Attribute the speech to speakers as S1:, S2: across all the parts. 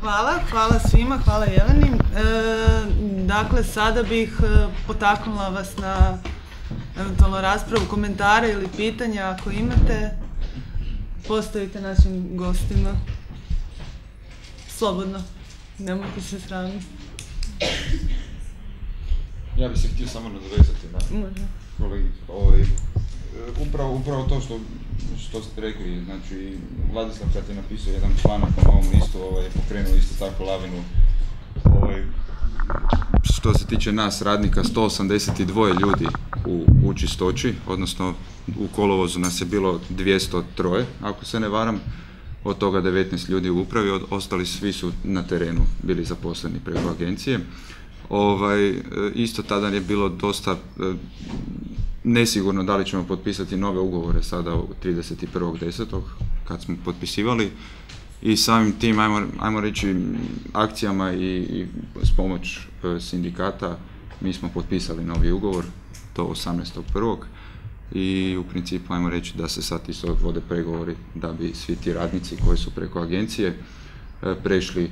S1: Hvala, hvala svima, hvala Jeleni. E, dakle, sada bih e, potaknula vas na eventualno raspravu, komentare ili pitanja ako imate. Postavite našim gostima. Slobodno, nemojte se sramiti.
S2: Ja bih se htio samo nadovezati na kolegi. Ovaj, e, upravo, upravo to što, što ste rekli, znači Vladislav kad je napisao jedan članak na ovom listu, ovaj, je pokrenuo isto tako lavinu. Ovaj, što se tiče nas radnika, 182 ljudi u, u čistoći, odnosno u kolovozu nas je bilo 203, ako se ne varam, od toga 19 ljudi u upravi, od, ostali svi su na terenu bili zaposleni preko agencije. Ovaj, e, isto tada je bilo dosta e, nesigurno da li ćemo potpisati nove ugovore sada u 31.10. kad smo potpisivali i samim tim, ajmo, ajmo reći, akcijama i, i s pomoć e, sindikata mi smo potpisali novi ugovor, to 18.1. I u principu ajmo reći da se sad isto vode pregovori da bi svi ti radnici koji su preko agencije e, prešli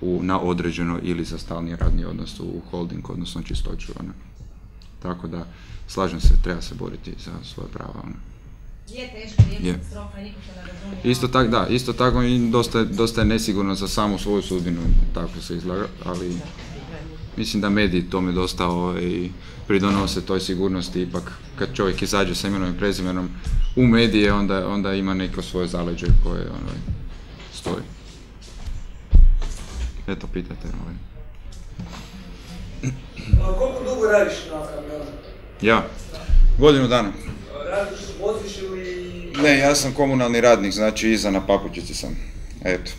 S2: u, na određeno ili za stalni radni odnos u holding, odnosno čistoću. Ono. Tako da, slažem se, treba se boriti za svoje prava. Ono.
S3: Je teško, je
S2: Je.
S3: katastrofa, niko to ne razumije.
S2: Isto tako, da, isto tako i dosta, je- dosta je nesigurno za samu svoju sudbinu, tako se izgleda, ali mislim da mediji tome dosta ovaj, pridonose toj sigurnosti, ipak kad čovjek izađe sa imenom i prezimenom u medije, onda, onda ima neko svoje zaleđe koje ovaj, stoji. Eto, pitajte. Ovaj.
S4: Koliko dugo radiš na kamionu?
S2: Ja, godinu dana.
S4: Radiš, voziš ili...
S2: Ne, ja sam komunalni radnik, znači iza na papučici sam. Eto.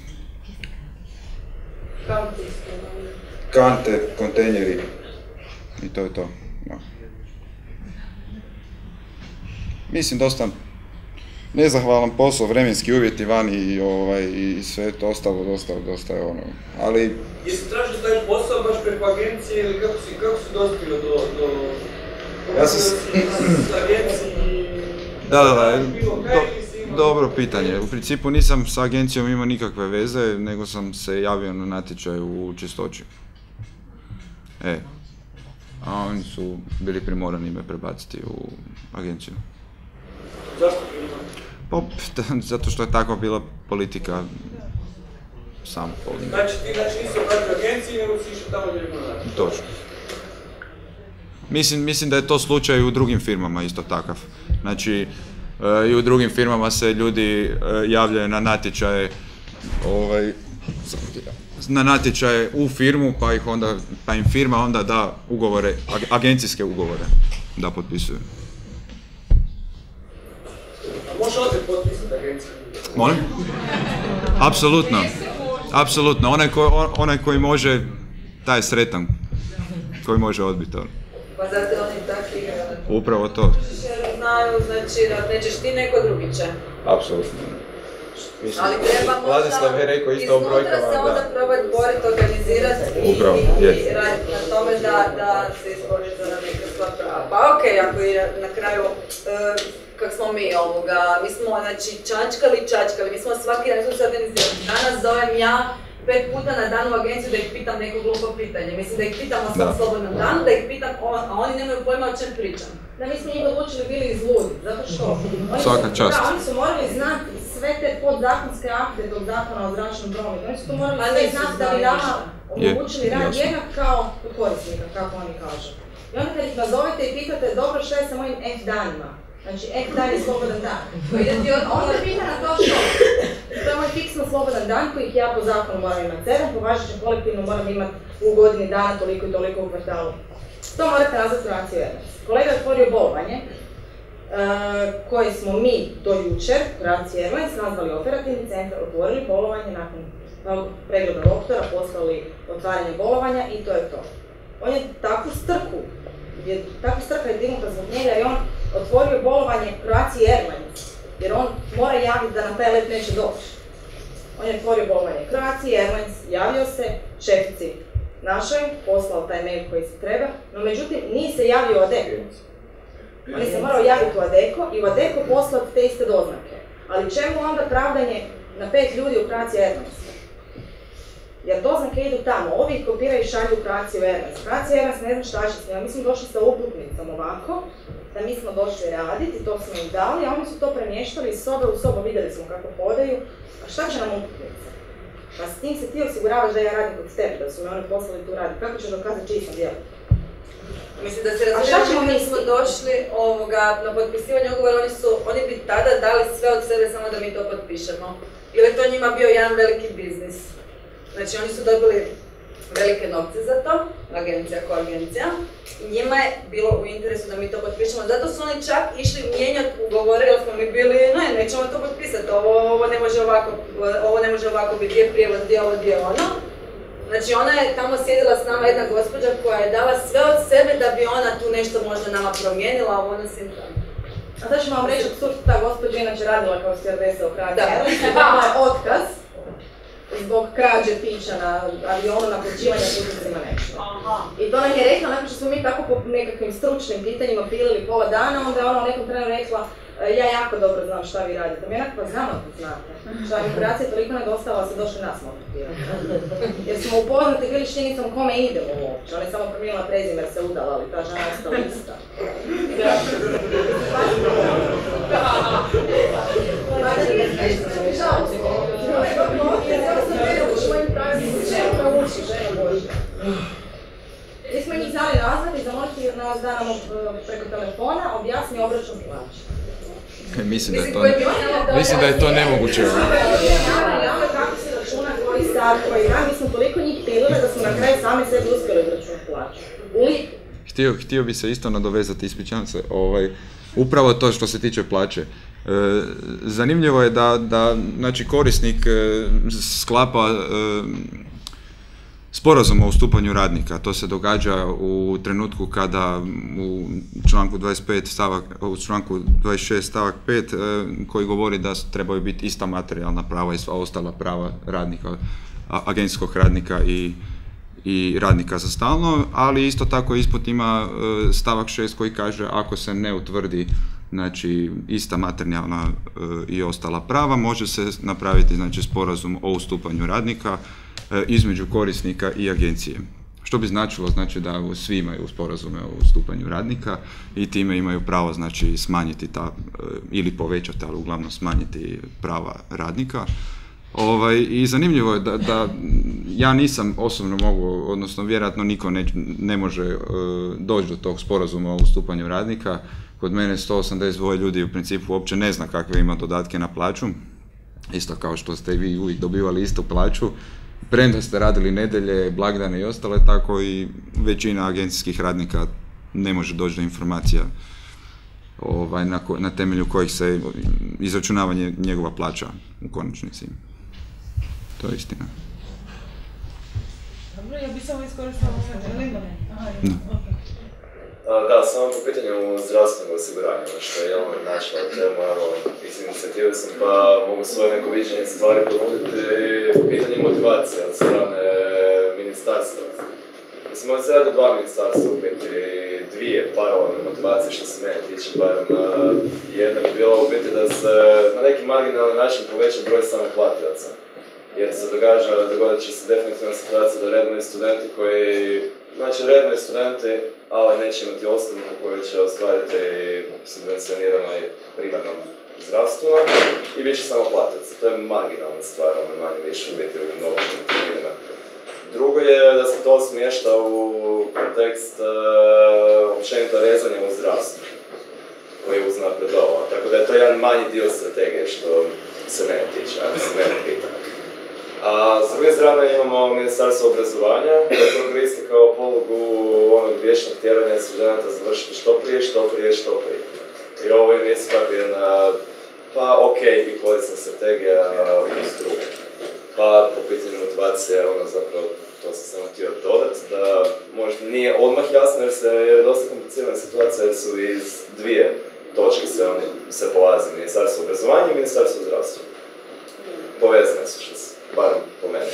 S4: Kante
S2: Kante, kontejneri i to je to. Mislim dosta nezahvalan posao, vremenski uvjeti vani i, ovaj, i sve to ostalo dosta, dosta je ono, ali
S4: Jesi tražio taj posao baš preko agencije ili kako si, kako si dospio do... do...
S2: Ja sam s-. Da, da, da, do- dobro pitanje. U principu nisam sa agencijom imao nikakve veze, nego sam se javio na natječaj u čistoći. E, a oni su bili primorani me prebaciti u agenciju.
S4: Zašto primao?
S2: Pa, zato što je takva bila politika sam holdinga.
S4: Znači ti znači nisi obratio agenciji, nego si išao tamo gdje.
S2: Točno. Mislim, mislim da je to slučaj i u drugim firmama isto takav. Znači, e, i u drugim firmama se ljudi e, javljaju na natječaje ovaj, na natječaje u firmu, pa ih onda, pa im firma onda da ugovore, ag- agencijske ugovore da potpisuju.
S4: Agenciju?
S2: Molim? Apsolutno. Apsolutno. Onaj, ko, on- onaj koji može, taj je sretan. Koji može odbiti to.
S5: Pa zato oni tako igraju.
S2: Upravo to.
S5: Znaju, znači da nećeš ti, neko drugi će.
S2: Apsolutno.
S5: Ali treba možda
S2: Vladislav je rekao isto o
S5: iznutra
S2: brojkama,
S5: se onda
S2: da.
S5: probati boriti, organizirati i,
S2: Upravo,
S5: i,
S2: je.
S5: i raditi na tome da, da se izbori za neka sva prava. Pa okej, ako i na kraju, e, kak smo mi ovoga, mi smo znači čačkali, čačkali, mi smo svaki dan se organizirali. Danas zovem ja pet puta na dan u agenciju da ih pitam neko glupo pitanje. Mislim da ih pitam o svom slobodnom danu, da ih pitam, o- a oni nemaju pojma o čem pričam. Da mi smo njih odlučili bili izludi, zato što oni
S2: Svaka
S5: su,
S2: čast.
S5: Da, oni su morali znati sve te podzakonske akte tog zakona o zračnom prometu. Oni su to morali sve znati da bi nama omogućili rad
S2: jasno.
S5: jednak kao korisnika, kako oni kažu. I onda kad ih nazovete i pitate, dobro, šta je sa mojim F danima? Znači, F dan je slobodan dan. Ide ti od- onda pita na to što? To je moj fiksno slobodan dan kojih ja po zakonu moram imati sedam, po važećem kolektivnom moram imati u godini dana toliko i toliko u kvartalu. To morate nazvati Airlines. Kolega je otvorio bolovanje, e, koje smo mi do jučer, Croatia Airlines, nazvali operativni centar, otvorili bolovanje nakon pregleda doktora, poslali otvaranje bolovanja i to je to. On je takvu strku, je, takva strka je dignuta zbog njega i on otvorio bolovanje Croatia Airlines, jer on mora javiti da na taj let neće doći. On je otvorio bolovanje Croatia Airlines, javio se šefici našoj, poslao taj mail koji se treba, no međutim nije se javio Adeko. On je se morao javiti u Adeko i u Adeko poslati te iste doznake. Ali čemu onda pravdanje na pet ljudi u Croatia Airlines? Jer doznake idu tamo, ovi kopiraju i šalju u Croatia Airlines. Croatia Airlines ne zna šta će s njima, mi smo došli sa uputnicom ovako, da mi smo došli raditi, to smo im dali, a oni su to premještali iz sobe u sobu, vidjeli smo kako hodaju. A šta će nam uputnica? Pa s tim se ti osiguravaš da ja radim kod tebe, da su me oni poslali tu raditi. Kako ćeš dokazati čiji sam djelo?
S6: Mislim da se razumijemo
S5: mi
S6: smo došli ovoga, na potpisivanje ugovora, oni su, oni bi tada dali sve od sebe samo da mi to potpišemo. Ili je to njima bio jedan veliki biznis. Znači oni su dobili velike novce za to, agencija ko agencija, i njima je bilo u interesu da mi to potpišemo. Zato su oni čak išli mijenjati ugovore, jer smo mi bili, ne, nećemo to potpisati, ovo, ovo ne može ovako, ovo ne može ovako biti, gdje je prijevod, gdje je ovo, gdje je ono. Znači ona je tamo sjedila s nama jedna gospođa koja je dala sve od sebe da bi ona tu nešto možda nama promijenila, a ono se
S5: A sad ću vam reći, ta gospođa inače radila kao stjardesa u Croatia
S6: Da.
S5: Dala je otkaz zbog krađe pića na avionu, naplaćivanja putnicima nešto. I to nam je rekla, nakon što smo mi tako po nekakvim stručnim pitanjima pilili pola dana, onda je ona u nekom trenu rekla "E, ja jako dobro znam šta vi radite. Mi onak, pa znamo da znate. Šta operacija toliko nedostala, se došli nas maltretirati. Jer smo upoznati bili s činjenicom kome idemo uopće. Ona je samo promijenila prezime jer se udala, ali ta žena je ostala ista. Mi nazvati i zamoliti nas da nam eh, preko telefona objasni obračun plaće.
S2: Mislim da je to, mislim da je to nemoguće.
S5: Kako se računa koji sat, koji dan, mi smo toliko njih pilili da smo na kraju sami sebi uspjeli računati plaću.
S2: Htio, htio bi se isto nadovezati, ispričavam se, ovaj, upravo to što se tiče plaće. E, zanimljivo je da, da znači, korisnik e, sklapa e, sporazum o ustupanju radnika. To se događa u trenutku kada u članku 25 stavak, u članku 26 stavak 5 e, koji govori da trebaju biti ista materijalna prava i sva ostala prava radnika, agencijskog radnika i i radnika za stalno, ali isto tako ispod ima e, stavak 6 koji kaže ako se ne utvrdi znači ista materijalna e, i ostala prava, može se napraviti znači sporazum o ustupanju radnika e, između korisnika i agencije. Što bi značilo znači da svi imaju sporazume o ustupanju radnika i time imaju pravo znači smanjiti ta e, ili povećati, ali uglavnom smanjiti prava radnika. Ovaj, I zanimljivo je da, da ja nisam osobno mogu, odnosno vjerojatno niko ne, ne može e, doći do tog sporazuma o ustupanju radnika. Kod mene 182 ljudi u principu uopće ne zna kakve ima dodatke na plaću. Isto kao što ste vi uvijek dobivali istu plaću. Premda ste radili nedelje, blagdane i ostale, tako i većina agencijskih radnika ne može doći do informacija ovaj, na, ko- na temelju kojih se izračunava nje- njegova plaća u konačnici. To je istina.
S1: Dobro, ja bi samo iskoristila moment,
S2: Da.
S7: Samo po pitanju zdravstvenog osiguranja, ono što je Jelena načela temu, evo, iz inicijative sam pa mogu svoje neko viđenje stvari ponuditi pitanje motivacije od strane ministarstva. Mislim, ovdje se dva ministarstva, u biti dvije paralelne motivacije što se mene tiče, barem jedna bi bila u biti da se na neki marginalni način poveća broj samih platilaca. Jer se događa, dogodit će se definitivna situacija da redovni studenti koji, znači redovni studenti, ali neće imati osnovu koju će ostvariti subvencionirano i primarno zdravstveno i bit će samo platilaca. To je marginalna stvar, ono manje više biti u novom terminima. Drugo je da se to smješta u kontekst uh, općenito rezanja u zdravstvu koji je uznapredovao. Tako da je to jedan manji dio strategije što se mene tiče, ako se mene pita. A s druge strane imamo Ministarstvo obrazovanja koje to koristi kao polugu onog vječnog tjeranja studenta završiti što prije, što prije, što prije. I ovo je tako jedna, pa ok, i korisna strategija uz druge. Pa po pitanju motivacije, ono zapravo, to sam samo htio dodat, da možda nije odmah jasno jer, se, je dosta komplicirana situacija jer su iz dvije točke se oni se polazi, Ministarstvo obrazovanja i Ministarstvo zdravstva. Povezane su što se, barem po meni.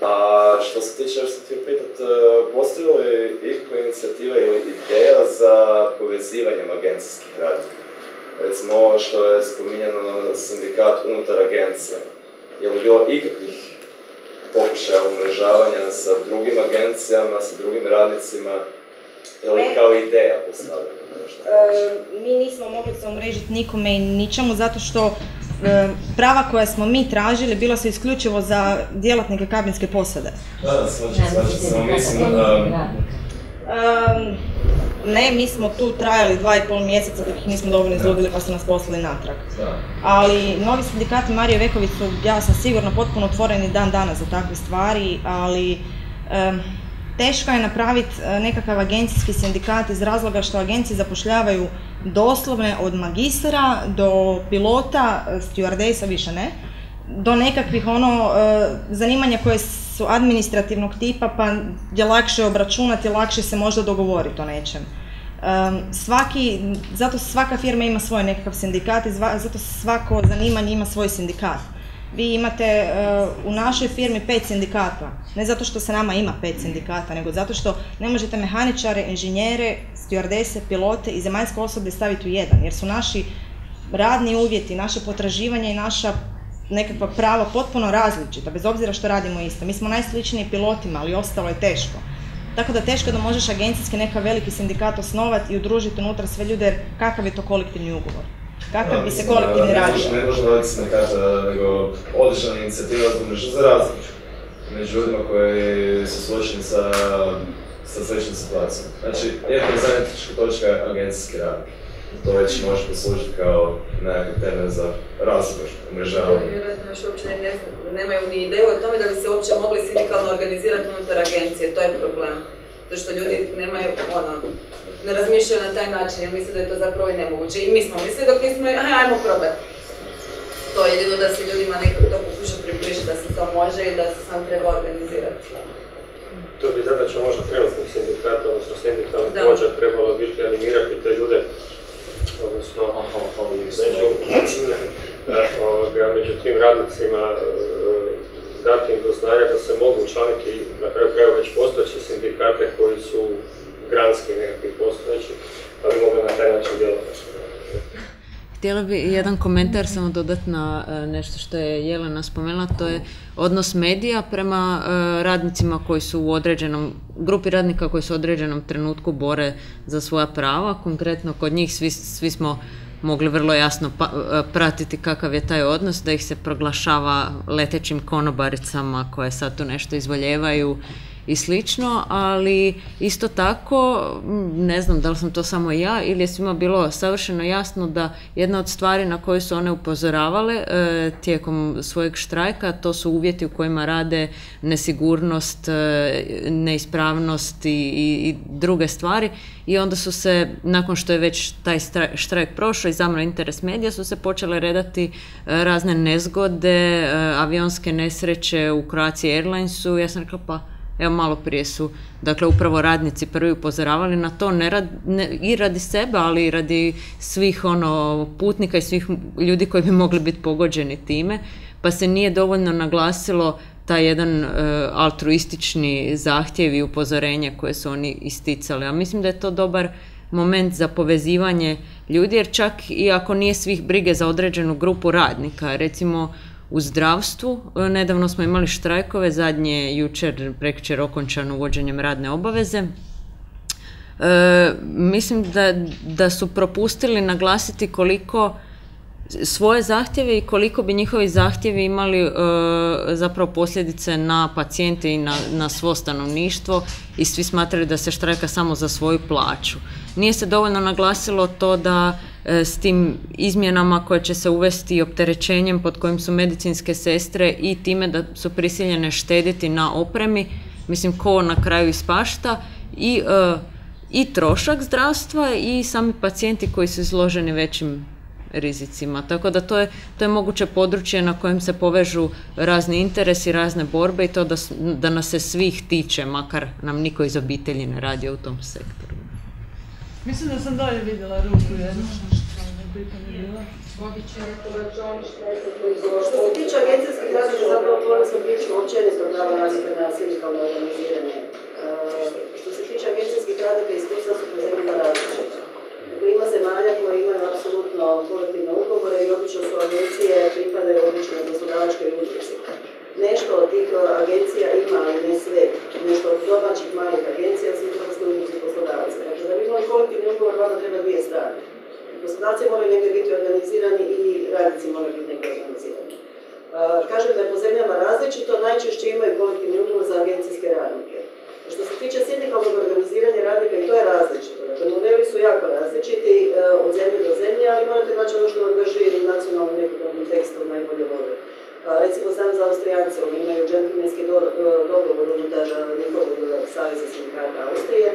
S7: A što se tiče, što htio pitat, e, postoji li ikakva inicijativa ili ideja za povezivanjem agencijskih radnika? Recimo ovo što je spominjano sindikat unutar agencije. Je li bilo ikakvih pokušaja umrežavanja sa drugim agencijama, sa drugim radnicima, je li
S8: Ne.
S7: kao ideja postavljena?
S8: E, mi nismo mogli se umrežiti nikome i ničemu zato što prava koja smo mi tražili bila su isključivo za djelatnike kabinske posade.
S7: Da, da, samo mislim, um,
S8: Ehm, ne, mi smo tu trajali dva i pol mjeseca dok ih nismo dovoljno izludili pa su nas poslali natrag.
S7: da.
S8: Ali novi sindikati Marije Veković su, ja sam sigurno potpuno otvoreni dan danas za takve stvari, ali teško je napraviti nekakav agencijski sindikat iz razloga što agencije zapošljavaju doslovne od magistara do pilota, stewardesa više ne, do nekakvih ono e, zanimanja koje su administrativnog tipa pa je lakše obračunati, lakše se možda dogovoriti o nečem. Em, svaki, zato svaka firma ima svoj nekakav sindikat i zato svako zanimanje ima svoj sindikat. Vi imate e, u našoj firmi pet sindikata, ne zato što se nama ima pet sindikata, nego zato što ne možete mehaničare, inženjere, stewardese, pilote i zemaljsko osoblje staviti u jedan, jer su naši radni uvjeti, naše potraživanja i naša nekakva prava potpuno različita, bez obzira što radimo isto. Mi smo najsličniji pilotima, ali ostalo je teško. Tako da teško da možeš agencijski neka veliki sindikat osnovati i udružiti unutra sve ljude, kakav je to kolektivni ugovor? Kakav bi se kolektivni
S7: ne
S8: radio?
S7: Ne može raditi sindikata, nego odlična inicijativa za mrežu za razliku. Među ljudima koji su suočeni sa, sa sličnom situacijom. Znači, jedna zajednička točka je agencijski rad. To već može poslužiti kao nekakav temelj za razgovor, umrežavanje.
S6: Vjerojatno još uopće ne, nemaju ni ideju o tome da bi se uopće mogli sindikalno organizirati unutar agencije, to je problem. Zato što ljudi nemaju, ono, ne razmišljaju na taj način jer misle da je to zapravo i nemoguće. I mi smo mislili dok nismo, aj, ajmo probati. To je jedino da se ljudima nekako to pokuša približiti da se to može i da se sam treba organizirati.
S4: To bi zadaća možda trenutnih sindikata, odnosno sindikalnih
S6: Da.
S4: vođa trebalo biti animirati te ljude, odnosno među, tim radnicima e, dati im do znanja da se mogu učlaniti na kraju krajeva već postojeće sindikate koji su granski nekakvi postojeći, pa bi mogli na taj način djelovati.
S9: Htjela bi jedan komentar samo dodati na e, nešto što je Jelena spomenula, to je odnos medija prema e, radnicima koji su u određenom, grupi radnika koji su u određenom trenutku bore za svoja prava. Konkretno kod njih svi, svi smo mogli vrlo jasno pa- e, pratiti kakav je taj odnos, da ih se proglašava letećim konobaricama koje sad tu nešto izvoljevaju i slično, ali isto tako, ne znam da li sam to samo ja ili je svima bilo savršeno jasno da jedna od stvari na koje su one upozoravale e, tijekom svojeg štrajka, to su uvjeti u kojima rade nesigurnost, e, neispravnost i, i, i druge stvari. I onda su se, nakon što je već taj štrajk prošao i zamro interes medija, su se počele redati e, razne nezgode, e, avionske nesreće u Croatia Airlinesu, ja sam rekla pa Evo malo prije su, dakle upravo radnici prvi upozoravali na to ne rad, ne, i radi sebe, ali i radi svih ono putnika i svih ljudi koji bi mogli biti pogođeni time, pa se nije dovoljno naglasilo taj jedan e, altruistični zahtjev i upozorenje koje su oni isticali. A mislim da je to dobar moment za povezivanje ljudi, jer čak i ako nije svih brige za određenu grupu radnika, recimo u zdravstvu. E, Nedavno smo imali štrajkove, zadnje jučer, prekjučer okončano uvođenjem radne obaveze. E, mislim da, da su propustili naglasiti koliko svoje zahtjeve i koliko bi njihovi zahtjevi imali e, zapravo posljedice na pacijente i na, na svo stanovništvo i svi smatrali da se štrajka samo za svoju plaću. Nije se dovoljno naglasilo to da s tim izmjenama koje će se uvesti opterećenjem pod kojim su medicinske sestre i time da su prisiljene štediti na opremi, mislim ko na kraju ispašta i, e, i trošak zdravstva i sami pacijenti koji su izloženi većim rizicima. Tako da to je, to je moguće područje na kojem se povežu razni interesi, razne borbe i to da, da nas se svih tiče, makar nam niko iz obitelji ne radi u tom sektoru.
S10: Mislim da sam dolje vidjela ruku jednu.
S11: Što se tiče agencijskih radnika, zapravo otvorili smo priču općenito prava radnika na sindikalno organiziranje. E, Što se tiče agencijskih radnika, iskustva su po zemljama različita. Dakle, ima zemalja koje imaju apsolutno kolektivne ugovore i obično su agencije pripadaju obično poslodavačkoj udruzi. nešto od tih agencija ima, ali ne sve, nešto od domaćih malih agencija udruge poslodavaca. Dakle, da bi imali kolektivni ugovor, vada treba dvije strane. Poslodavci moraju negdje biti organizirani i radnici moraju biti negdje organizirani. Kažem da je po zemljama različito, najčešće imaju kolektivni ugovor za agencijske radnike. Što se tiče sindikalnog organiziranja radnika, i to je različito. Dakle, modeli su jako različiti e, od zemlje do zemlje, ali morate naći ono što vam drži nacionalnu neku kontekstu najbolje vode. A, Recimo, znam za Austrijance, oni imaju džentlmenski e, dogovor unutar e, njihovog e, saveza sindikata Austrije.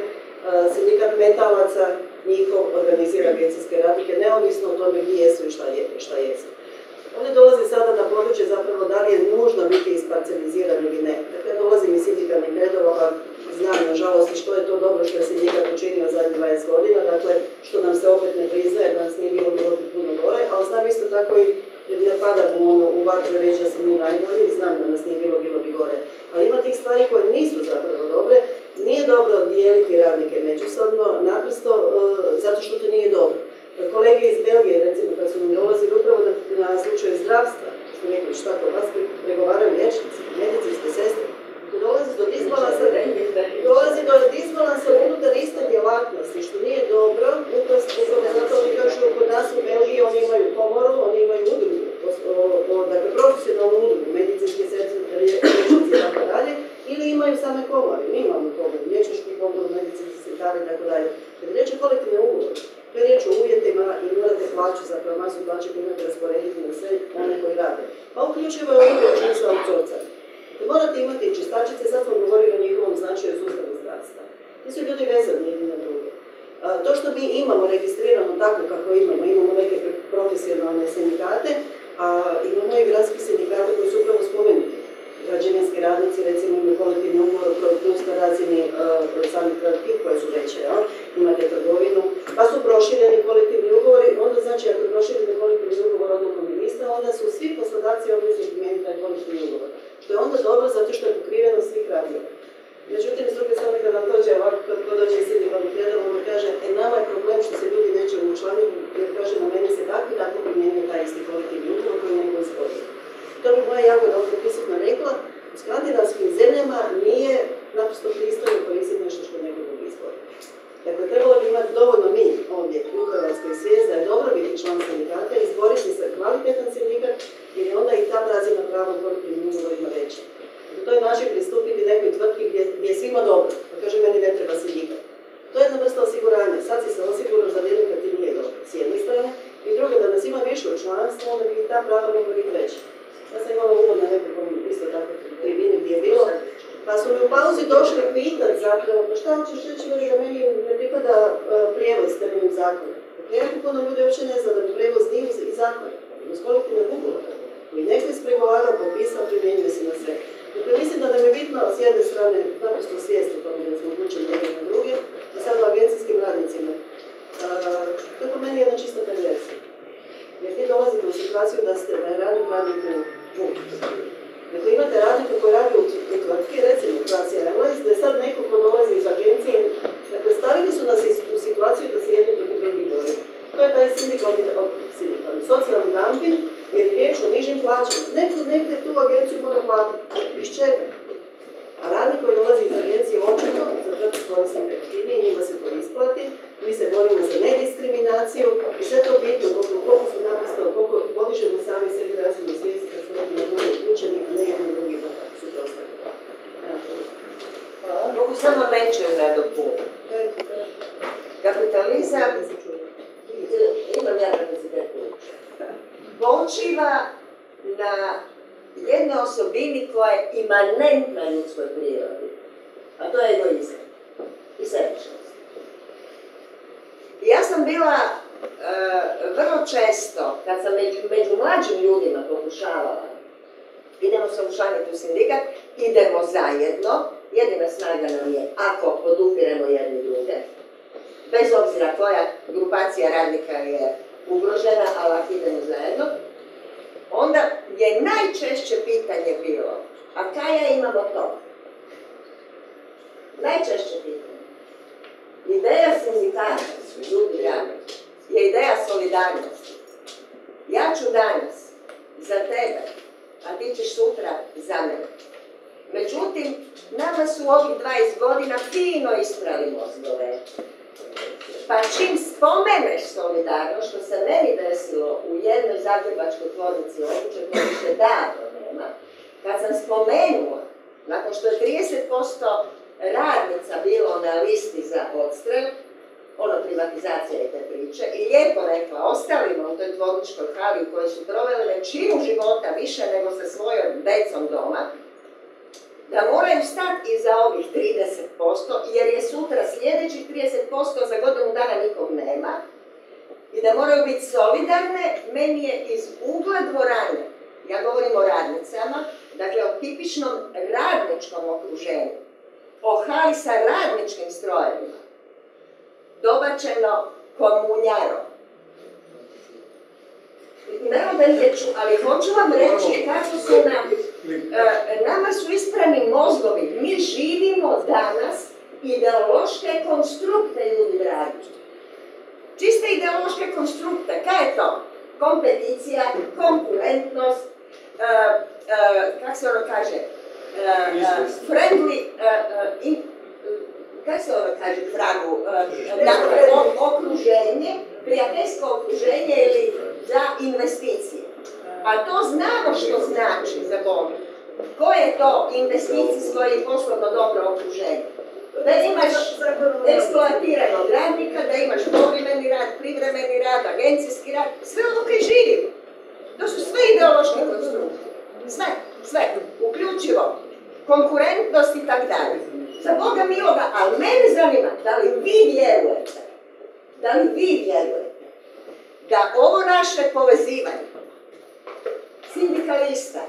S11: Sindikat metalaca njihov organizira agencijske radnike, neovisno o tome gdje jesu i šta, je, šta jesu. Oni dolaze sada na područje zapravo da li je nužno biti isparceliziran ili ne. Dakle, dolazim iz sindikalnih redova, pa znam nažalost što je to dobro što je sindikat učinio zadnjih 20 godina, dakle što nam se opet ne priznaje, da nas nije bilo bilo bi puno gore, ali znam isto tako i ne padam u, ono, u vatru reći da smo mi najbolji, znam da nas nije bilo, bilo bi gore. Ali ima tih stvari koje nisu zapravo dobre, nije dobro dijeliti radnike međusobno, naprosto e, zato što to nije dobro. Kolege iz Belgije, recimo, kad su nam dolazili upravo na, na slučaju zdravstva, su rekli šta to, vas pre- pregovaraju liječnici, medicinske sestre, dolazi do disbalansa, dolazi do disbalansa unutar iste djelatnosti, što nije dobro, upravo upravo zato oni kažu kod nas u Belgiji oni imaju komoru, oni imaju udrugu, dakle profesionalnu udrugu, medicinske sestre, liječnici i tako dalje, ili imaju same komore, mi imamo komoru, liječničku komoru, medicinski sekretari i tako dalje. Kad je riječ o kolektivnom ugovoru, to je riječ o uvjetima i morate plaću, zapravo masu plaće koju imate rasporediti na sve one koji rade. Pa uključivo i oni koji nisu outsourcani. Dakle, morate imati čistačice, sad smo govorili o njihovom značaju sustavu zdravstva. Ti su ljudi vezani jedni na druge. To što mi imamo registrirano tako kako imamo, imamo neke profesionalne sindikate, a imamo i gradski sindikate koji su upravo spomenuti. Građevinski radnici recimo imaju kolektivni ugovor plus na razini samih tvrtki koje su veće, jel? imate trgovinu, pa su prošireni kolektivni ugovori, onda znači ako je prošireni kolektivni ugovor odlukom ministra, onda su svi poslodavci obvezni primijeniti taj kolektivni ugovor. Što je onda dobro zato što je pokriveno svih radnika. Međutim, s druge strane, kad nam dođe ovako, kad god dođe iz sindikalnih redova, on kaže, e, nama je problem što se ljudi neće učlaniti, jer kaže, na meni se tako i tako primjenjuje taj isti kolektivni ugovor koji neko izborio. To bi moja jako dobro prisutno rekla, u skandinavskim zemljama nije naprosto pristojno koristiti nešto što neko drugi izborio. Dakle, trebalo bi imati dovoljno mi ovdje u Hrvatskoj svijest da je dobro biti član sindikata, izboriti se kvalitetan sindikat, jer je onda i ta razina prava u kolektivnim ugovorima veća. To je način pristupiti nekoj tvrtki gdje, gdje je svima dobro, pa kaže meni ne treba sindikat. To je jedna vrsta osiguranja. Sad si se osigurao za vrijeme kad ti nije dobro, s jedne strane, i drugo, da nas ima više u članstvu, onda bi i ta prava mogla biti veća. Ja sam imala uvod na nekakvom isto tako tribini gdje je bilo, pa su mi u pauzi došli pitat zapravo, pa šta hoćeš reći veli da meni ne pripada e, prijevoz temeljem zakona. Dakle, jako puno ljudi uopće ne zna da bi prijevoz dio iz zakona, iz kolektivnog ugovora, koji neko ispregovarao, potpisao, primjenjuje se na sve. Dakle, mislim da nam je bitno s jedne strane naprosto svijest o tome da smo uključeni jedni na druge, i sad o agencijskim radnicima. E, to je po meni jedna čista perverzija. Jer ti dolazite u situaciju da ste da je radnik radnik u u- Dakle, imate radnika koji radi u, u tvrtki, recimo Croatia Airlines, da je sad neko ko dolazi iz agencije, dakle, stavili su nas is- u situaciju da se jedni protiv drugih bore. To je taj sindikalni, o, sindikalni, socijalni dumping, jer je riječ o nižim plaćama. Neko negdje tu agenciju mora platiti. Iz čega? A radnik koji dolazi iz agencije očito za tvrtku korisnike aktivnije, njima se to isplati, mi se borimo za nediskriminaciju i sve to bitno koliko, koliko su naprosto, koliko podižemo sami sebi razinu svijesti kad smo jedni na drugi uključeni, a ne jedni drugi da suprotstavljeni. Evo, Hvala.
S12: Mogu samo nečem nadopuniti. Kapitalizam, imam ja kapacitet počiva na jednoj osobini koja je imanentna ljudskoj prirodi, a to je egoizam i sebičnost. I ja sam bila e, vrlo često, kad sam među, među mlađim ljudima pokušavala, idemo se učlaniti u sindikat, idemo zajedno, jedina snaga nam je ako podupiremo jedni druge, bez obzira koja grupacija radnika je ugrožena, ali ako idemo zajedno, onda je najčešće pitanje bilo, a kaj ja imam od toga? Najčešće pitanje. Ideja sindikata, ljudi radnici, je ideja solidarnosti. Ja ću danas za tebe a ti ćeš sutra za mene. Međutim, nama su ovih 20 godina fino isprali mozgove. Pa čim spomeneš solidarnost, što se meni desilo u jednoj zagrebačkoj tvornici obuće koje više davno nema, kad sam spomenula, nakon što je 30% radnica bilo na listi za odstrel, ono privatizacija i te priče, i lijepo rekla ostalima u toj tvorničkoj hali u kojoj su proveli većinu života više nego sa svojom decom doma, da moraju stati iza ovih 30%, jer je sutra sljedećih 30% za godinu dana nikog nema, i da moraju biti solidarne, meni je iz ugla dvorane, ja govorim o radnicama, dakle o tipičnom radničkom okruženju, o hali sa radničkim strojevima, dobačeno komunjaro. Naravno da nije ču, ali hoću vam reći kako su nam, e, nama su isprani mozgovi, mi živimo danas ideološke konstrukte ljudi dragi. Čiste ideološke konstrukte, kaj je to? Kompeticija, konkurentnost, e, e, kako se ono kaže, friendly, in, kako se ono kaže fragu, dakle, okruženje, prijateljsko okruženje ili za investicije. A to znamo što znači za Boga. Koje je to investicijsko ili poslovno dobro okruženje? Da imaš eksploatiranog radnika, da imaš povremeni rad, privremeni rad, agencijski rad, sve ono kaj živimo. To su sve ideološke konstrukcije. Sve, sve, uključivo konkurentnost i tak dalje. Za Boga miloga, ali mene zanima da li vi vjerujete, da li vi vjerujete da ovo naše povezivanje sindikalista,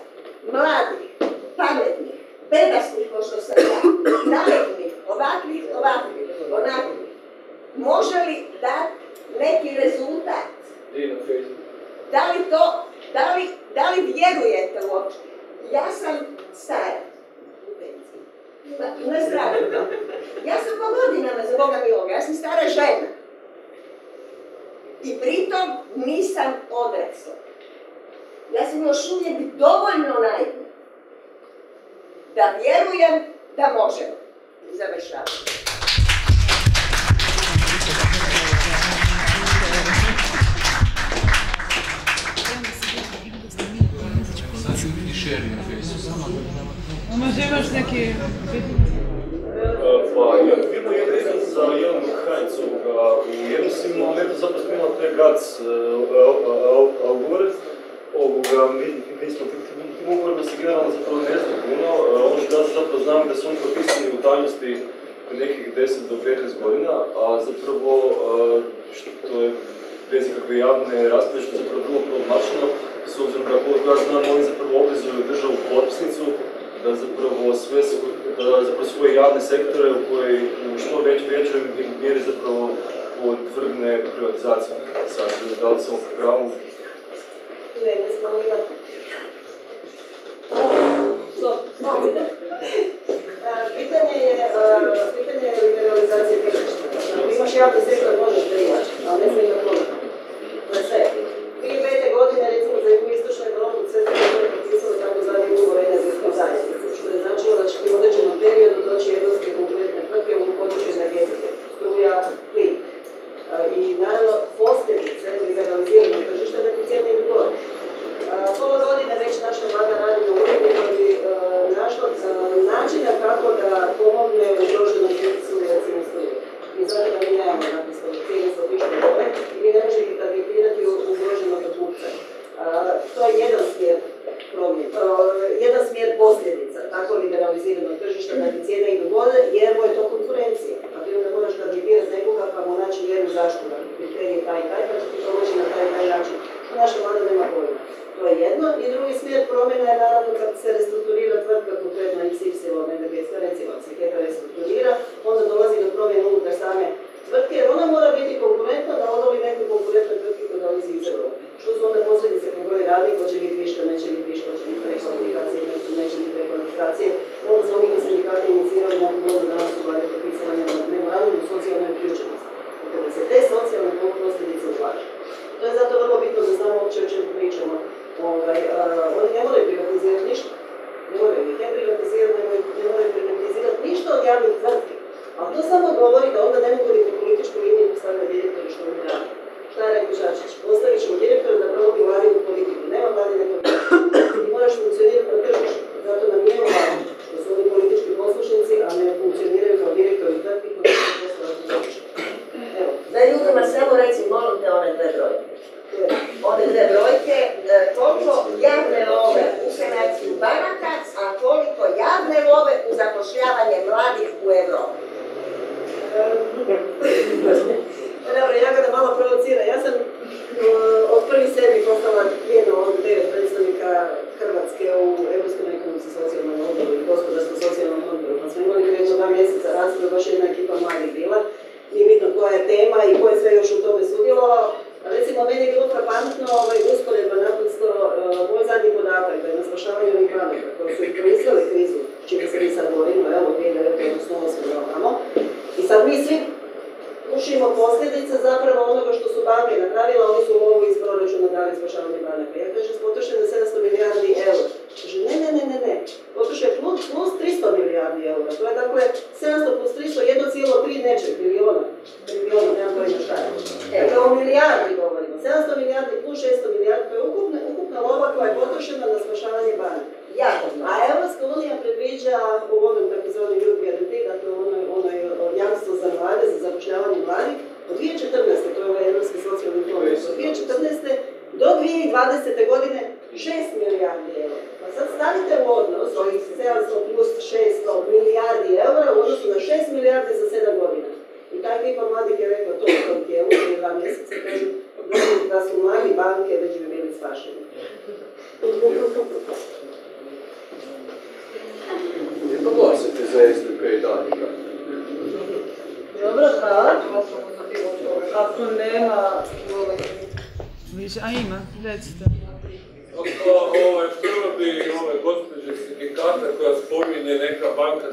S13: znam da su oni potpisani u tajnosti nekih 10 do 15 godina, a zapravo što je bez ikakve javne rasprave, što je zapravo vrlo problematično, s obzirom da koliko ja znam, oni zapravo obvezuju državu potpisnicu da zapravo sve da svoje javne sektore u koje u što već većoj mjeri zapravo podvrgne privatizaciju. Sad, da li sam u pravu?
S11: Ne, ne smo pitanje je liberalizacije tržišta. Imaš javni sektor, možeš primati, ali ne smije imati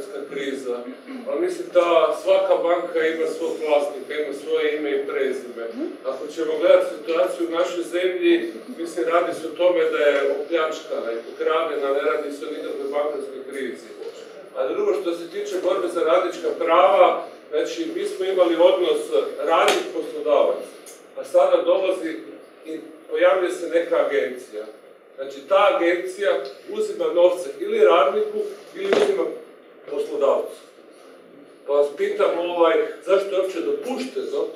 S14: bankarska kriza. Ali mislim da svaka banka ima svog vlasnika, ima svoje ime i prezime. Ako ćemo gledati situaciju u našoj zemlji, mislim radi se o tome da je opljačkana i pokradena, ne radi se o nikakvoj bankarskoj krizi. A drugo što se tiče borbe za radnička prava, znači mi smo imali odnos radnik poslodavac, a sada dolazi i pojavljuje se neka agencija. Znači ta agencija uzima novce ili radniku ili uzima poslodavcu. Pa vas pitam ovaj, zašto je uopće dopušteno,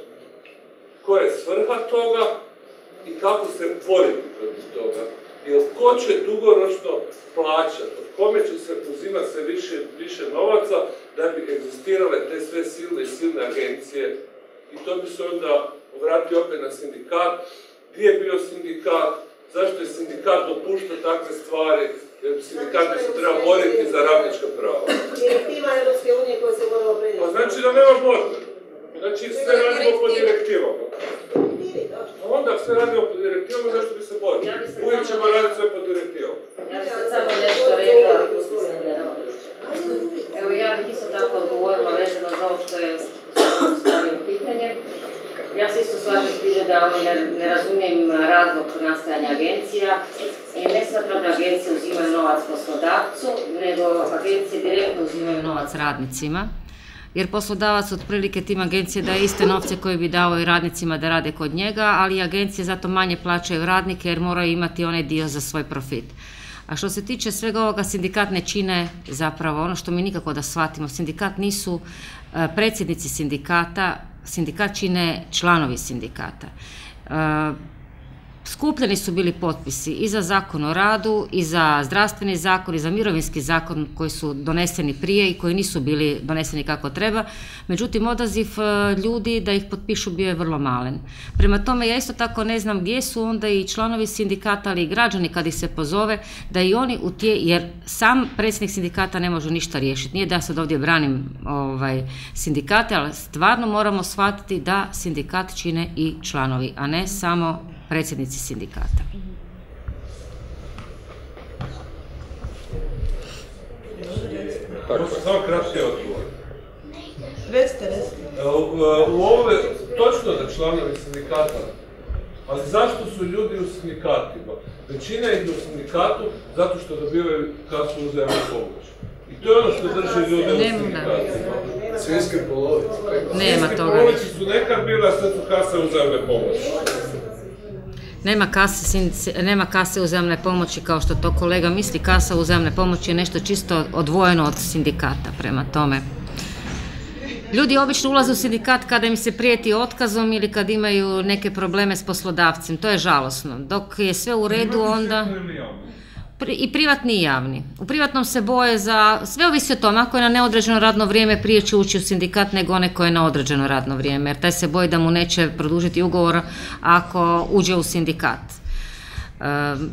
S14: koja je svrha toga i kako se boriti protiv toga. Jer ko će dugoročno plaćati, od kome će se uzimati sve više, više novaca da bi egzistirale te sve silne i silne agencije. I to bi se onda vratio opet na sindikat. Gdje je bio sindikat? Zašto je sindikat dopuštao takve stvari? Jer sindikat bi se treba boriti za radnička prava.
S11: Direktiva Europske unije koja se moramo prenijeti.
S14: Pa znači da nema borbe. Znači sve radimo po direktivama. A onda sve radimo po direktivama, zašto bi se borili? Uvijek ćemo raditi sve po direktivama.
S15: Ja bih sad samo nešto rekla. Evo ja bih isto tako odgovorila vezano za ovo što je stavio pitanje. Ja se isto slažem s time da ne, ne razumijem razlog nastajanja agencija i ne smatram da agencije uzimaju novac poslodavcu, nego agencije direktno uzimaju novac radnicima. Jer poslodavac otprilike tim agencije daje iste novce koje bi dao i radnicima da rade kod njega, ali agencije zato manje plaćaju radnike jer moraju imati onaj dio za svoj profit. A što se tiče svega ovoga, sindikat ne čine zapravo ono što mi nikako da shvatimo. Sindikat nisu e, predsjednici sindikata, sindikat čine članovi sindikata. Skupljeni su bili potpisi i za zakon o radu, i za zdravstveni zakon, i za mirovinski zakon koji su doneseni prije i koji nisu bili doneseni kako treba. Međutim, odaziv e, ljudi da ih potpišu bio je vrlo malen. Prema tome, ja isto tako ne znam gdje su onda i članovi sindikata, ali i građani kad ih se pozove, da i oni u tije, jer sam predsjednik sindikata ne može ništa riješiti. Nije da ja sad ovdje branim ovaj, sindikate, ali stvarno moramo shvatiti da sindikat čine i članovi, a ne samo predsjednici sindikata.
S14: Tako, samo kratki odgovor.
S1: Recite, recite.
S14: E, U, u ovome, točno da članovi sindikata, ali zašto su ljudi u sindikatima? Većina ih je u sindikatu zato što dobivaju kasu uzajamne pomoći. I to je ono što drži ljude u
S15: Nema,
S14: sindikatu.
S11: Svjetske polovice.
S15: Nema
S14: Svjetske
S15: toga.
S14: polovice su nekad bile, a sad su kase uzajamne pomoći.
S15: Nema kase, nema kase uzajamne pomoći kao što to kolega misli. Kasa uzajamne pomoći je nešto čisto odvojeno od sindikata prema tome. Ljudi obično ulaze u sindikat kada im se prijeti otkazom ili kad imaju neke probleme s poslodavcem. To je žalosno. Dok je sve u redu onda... I privatni i javni. U privatnom se boje za, sve ovisi o tome, ako je na neodređeno radno vrijeme prije će ući u sindikat nego onaj koji je na određeno radno vrijeme, jer taj se boji da mu neće produžiti ugovor ako uđe u sindikat. E,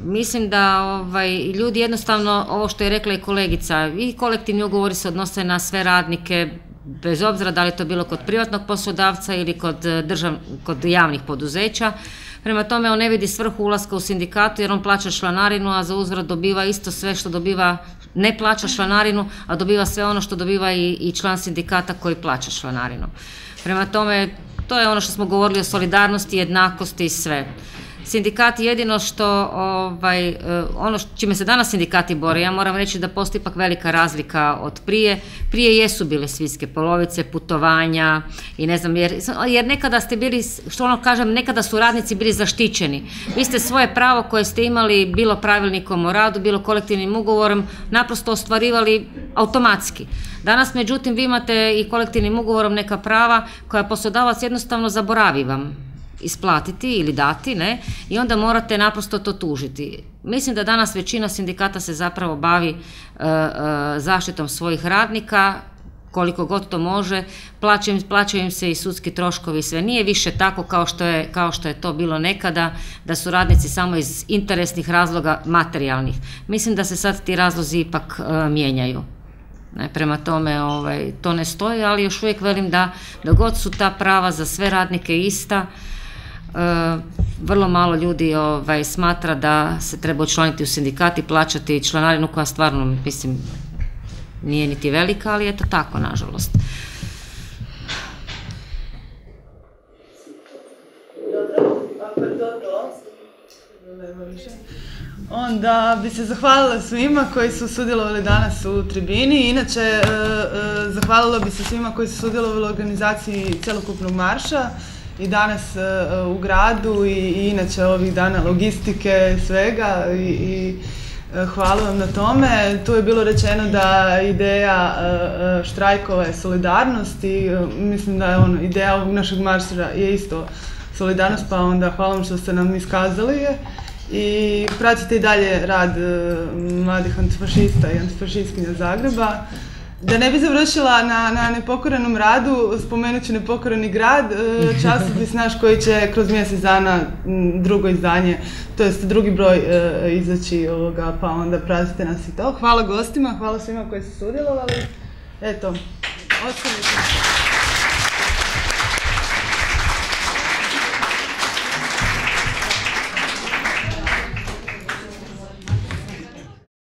S15: mislim da ovaj, ljudi jednostavno, ovo što je rekla i kolegica, i kolektivni ugovori se odnose na sve radnike, bez obzira da li to bilo kod privatnog poslodavca ili kod, držav, kod javnih poduzeća. Prema tome on ne vidi svrhu ulaska u sindikatu jer on plaća članarinu, a za uzvrat dobiva isto sve što dobiva, ne plaća članarinu, a dobiva sve ono što dobiva i, i član sindikata koji plaća članarinu. Prema tome, to je ono što smo govorili o solidarnosti, jednakosti i sve. Sindikati jedino što, ovaj, e, ono čime se danas sindikati bore, ja moram reći da postoji ipak velika razlika od prije. Prije jesu bile svinske polovice, putovanja i ne znam, jer, jer nekada ste bili, što ono kažem, nekada su radnici bili zaštićeni. Vi ste svoje pravo koje ste imali, bilo pravilnikom o radu, bilo kolektivnim ugovorom, naprosto ostvarivali automatski. Danas, međutim, vi imate i kolektivnim ugovorom neka prava koja poslodavac jednostavno zaboravi vam isplatiti ili dati, ne, i onda morate naprosto to tužiti. Mislim da danas većina sindikata se zapravo bavi e, e, zaštitom svojih radnika, koliko god to može, plaćaju, plaćaju im se i sudski troškovi sve. Nije više tako kao što, je, kao što je to bilo nekada, da su radnici samo iz interesnih razloga materijalnih. Mislim da se sad ti razlozi ipak e, mijenjaju. Ne, prema tome ovaj, to ne stoji, ali još uvijek velim da dok god su ta prava za sve radnike ista, vrlo malo ljudi ovaj, smatra da se treba učlaniti u sindikat i plaćati članarinu koja stvarno, mislim, nije niti velika, ali je to tako, nažalost.
S1: Onda bi se zahvalila svima koji su sudjelovali danas u tribini. Inače, e, e, zahvalila bi se svima koji su sudjelovali u organizaciji celokupnog marša i danas e, e, u gradu i, inače ovih dana logistike, svega i, i e, hvala vam na tome. Tu je bilo rečeno da ideja štrajkova je solidarnost i mislim da je ono, ideja ovog našeg marša je isto solidarnost, pa onda hvala vam što ste nam iskazali je. I pratite i dalje rad mladih antifašista i antifašistkinja Zagreba. Da ne bi završila na, na nepokorenom radu, spomenut ću nepokoreni grad, e, časopis naš koji će kroz mjesec dana drugo izdanje, to jest drugi broj e, izaći ovoga, pa onda pratite nas i to. Hvala gostima, hvala svima koji su sudjelovali. Eto, ostanite.